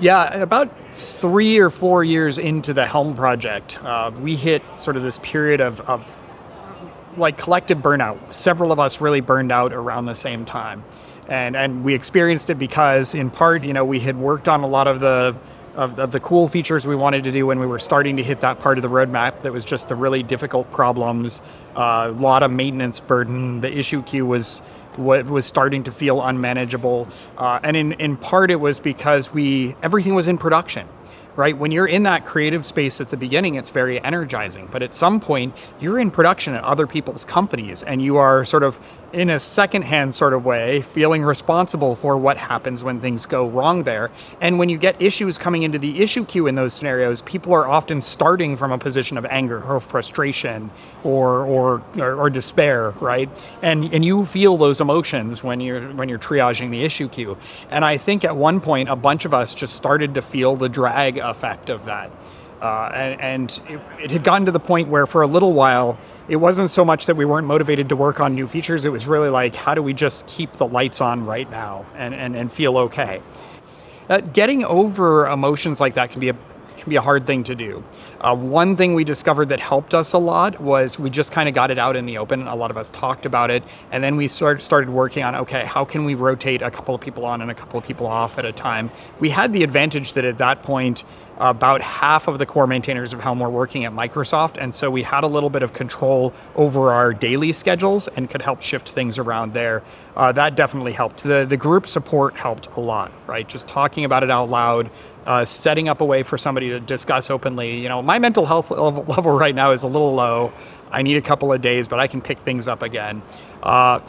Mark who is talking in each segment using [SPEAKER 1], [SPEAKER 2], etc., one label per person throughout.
[SPEAKER 1] Yeah, about three or four years into the Helm project, uh, we hit sort of this period of, of like collective burnout. Several of us really burned out around the same time. And, and we experienced it because, in part, you know, we had worked on a lot of the of, of, the cool features we wanted to do when we were starting to hit that part of the roadmap that was just the really difficult problems, uh, a lot of maintenance burden. The issue queue was what was starting to feel unmanageable, uh, and in in part it was because we everything was in production right? When you're in that creative space at the beginning, it's very energizing. But at some point, you're in production at other people's companies and you are sort of in a secondhand sort of way, feeling responsible for what happens when things go wrong there. And when you get issues coming into the issue queue in those scenarios, people are often starting from a position of anger or frustration or or, or, or despair, right? And and you feel those emotions when you're when you're triaging the issue queue. And I think at one point a bunch of us just started to feel the drag effect of that. Uh, and, and it, it, had gotten to the point where for a little while it wasn't so much that we weren't motivated to work on new features it was really like how do we just keep the lights on right now and, and, and feel okay uh, getting over emotions like that can be a can be a hard thing to do. Uh, one thing we discovered that helped us a lot was we just kind of got it out in the open. A lot of us talked about it, and then we start, started working on okay, how can we rotate a couple of people on and a couple of people off at a time? We had the advantage that at that point, about half of the core maintainers of Helm were working at Microsoft, and so we had a little bit of control over our daily schedules and could help shift things around there. Uh, that definitely helped. The the group support helped a lot, right? Just talking about it out loud, uh, setting up a way for somebody to discuss openly. You know, my mental health level right now is a little low. I need a couple of days, but I can pick things up again. Uh,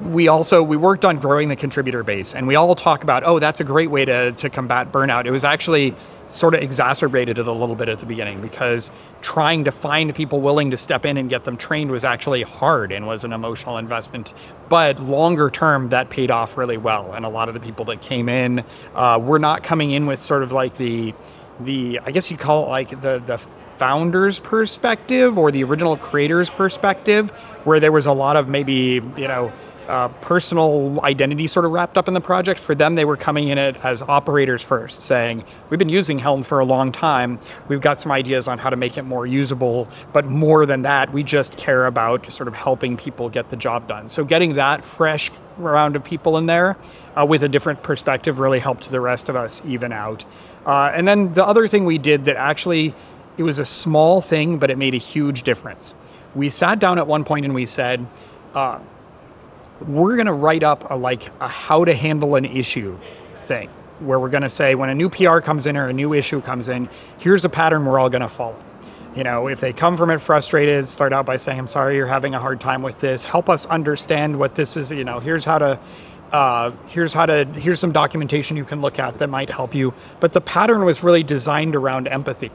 [SPEAKER 1] we also we worked on growing the contributor base and we all talk about oh that's a great way to, to combat burnout. It was actually sort of exacerbated it a little bit at the beginning because trying to find people willing to step in and get them trained was actually hard and was an emotional investment but longer term that paid off really well. And a lot of the people that came in uh, were not coming in with sort of like the the i guess you'd call it like the the founder's perspective or the original creator's perspective where there was a lot of maybe you know uh, personal identity sort of wrapped up in the project. For them, they were coming in it as operators first, saying, We've been using Helm for a long time. We've got some ideas on how to make it more usable. But more than that, we just care about sort of helping people get the job done. So getting that fresh round of people in there uh, with a different perspective really helped the rest of us even out. Uh, and then the other thing we did that actually it was a small thing, but it made a huge difference. We sat down at one point and we said, uh, we're going to write up a like a how to handle an issue thing where we're going to say when a new PR comes in or a new issue comes in, here's a pattern we're all going to follow. You know, if they come from it frustrated, start out by saying, I'm sorry you're having a hard time with this. Help us understand what this is. You know, here's how to. Uh, here's how to here's some documentation you can look at that might help you but the pattern was really designed around empathy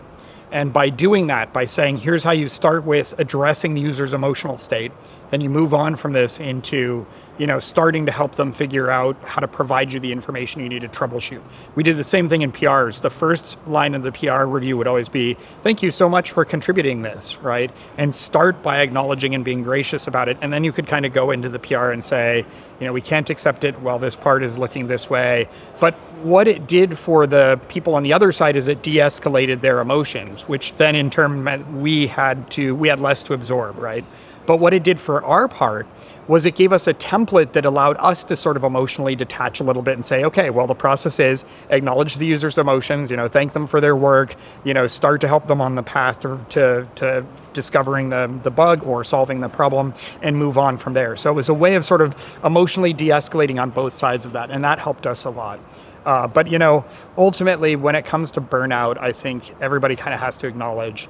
[SPEAKER 1] and by doing that, by saying, here's how you start with addressing the user's emotional state, then you move on from this into, you know, starting to help them figure out how to provide you the information you need to troubleshoot. We did the same thing in PRs. The first line of the PR review would always be, thank you so much for contributing this, right? And start by acknowledging and being gracious about it. And then you could kind of go into the PR and say, you know, we can't accept it while this part is looking this way. But what it did for the people on the other side is it de-escalated their emotions, which then in turn meant we had to we had less to absorb, right? But what it did for our part was it gave us a template that allowed us to sort of emotionally detach a little bit and say, okay, well, the process is acknowledge the user's emotions, you know, thank them for their work, you know, start to help them on the path to, to, to discovering the, the bug or solving the problem and move on from there. So it was a way of sort of emotionally de escalating on both sides of that, and that helped us a lot. Uh, but you know, ultimately, when it comes to burnout, I think everybody kind of has to acknowledge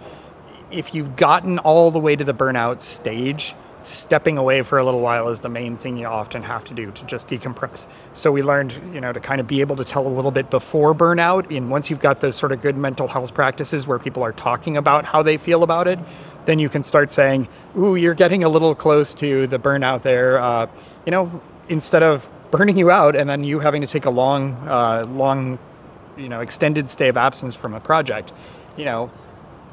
[SPEAKER 1] if you've gotten all the way to the burnout stage, stepping away for a little while is the main thing you often have to do to just decompress. So we learned, you know, to kind of be able to tell a little bit before burnout. And once you've got those sort of good mental health practices where people are talking about how they feel about it, then you can start saying, "Ooh, you're getting a little close to the burnout there." Uh, you know, instead of burning you out and then you having to take a long, uh, long, you know, extended stay of absence from a project, you know,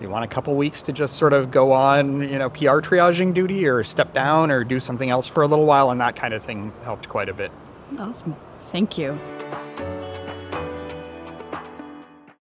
[SPEAKER 1] you want a couple weeks to just sort of go on, you know, PR triaging duty or step down or do something else for a little while, and that kind of thing helped quite a bit.
[SPEAKER 2] Awesome. Thank you.